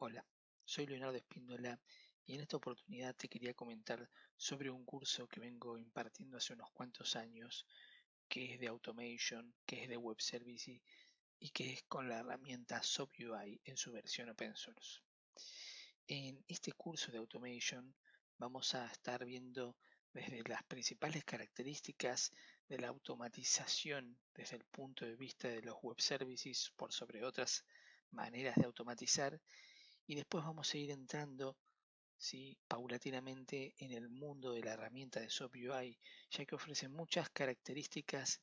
Hola, soy Leonardo Espíndola y en esta oportunidad te quería comentar sobre un curso que vengo impartiendo hace unos cuantos años, que es de Automation, que es de Web Services y que es con la herramienta SoapUI en su versión open source. En este curso de Automation vamos a estar viendo desde las principales características de la automatización desde el punto de vista de los web services por sobre otras maneras de automatizar y después vamos a ir entrando ¿sí? paulatinamente en el mundo de la herramienta de SoapUI, ya que ofrece muchas características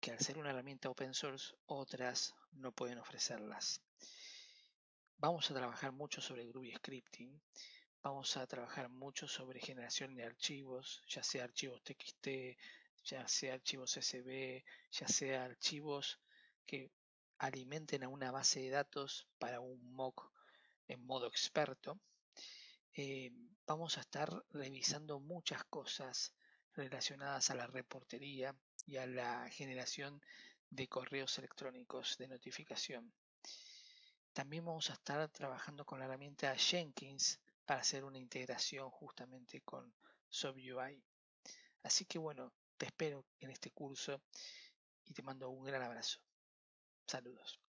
que al ser una herramienta open source otras no pueden ofrecerlas. Vamos a trabajar mucho sobre Groovy Scripting, vamos a trabajar mucho sobre generación de archivos, ya sea archivos TXT, ya sea archivos SB, ya sea archivos que alimenten a una base de datos para un mock en modo experto, eh, vamos a estar revisando muchas cosas relacionadas a la reportería y a la generación de correos electrónicos de notificación. También vamos a estar trabajando con la herramienta Jenkins para hacer una integración justamente con SoapUI. Así que bueno, te espero en este curso y te mando un gran abrazo. Saludos.